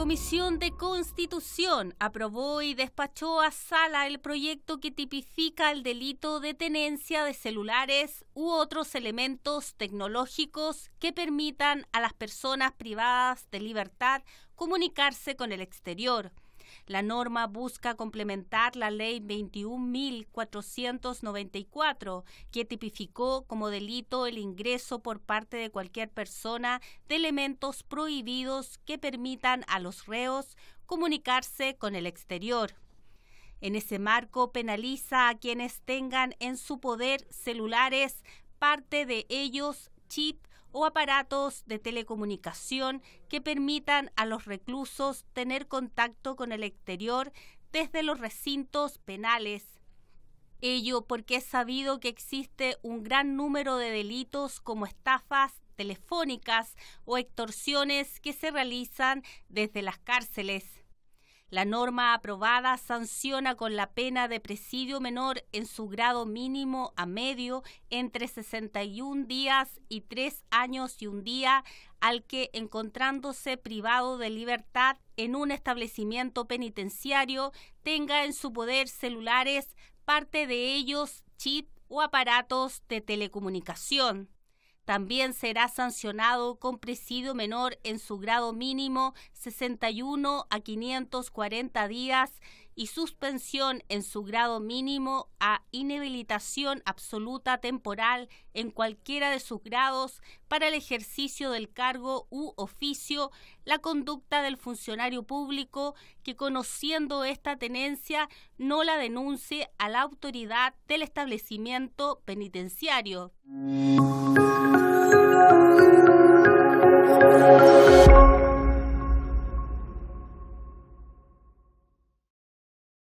Comisión de Constitución aprobó y despachó a sala el proyecto que tipifica el delito de tenencia de celulares u otros elementos tecnológicos que permitan a las personas privadas de libertad comunicarse con el exterior. La norma busca complementar la ley 21.494, que tipificó como delito el ingreso por parte de cualquier persona de elementos prohibidos que permitan a los reos comunicarse con el exterior. En ese marco penaliza a quienes tengan en su poder celulares, parte de ellos chip o aparatos de telecomunicación que permitan a los reclusos tener contacto con el exterior desde los recintos penales. Ello porque es sabido que existe un gran número de delitos como estafas telefónicas o extorsiones que se realizan desde las cárceles. La norma aprobada sanciona con la pena de presidio menor en su grado mínimo a medio entre 61 días y 3 años y un día al que, encontrándose privado de libertad en un establecimiento penitenciario, tenga en su poder celulares, parte de ellos chip o aparatos de telecomunicación. También será sancionado con presidio menor en su grado mínimo 61 a 540 días y suspensión en su grado mínimo a inhabilitación absoluta temporal en cualquiera de sus grados para el ejercicio del cargo u oficio la conducta del funcionario público que conociendo esta tenencia no la denuncie a la autoridad del establecimiento penitenciario. 了。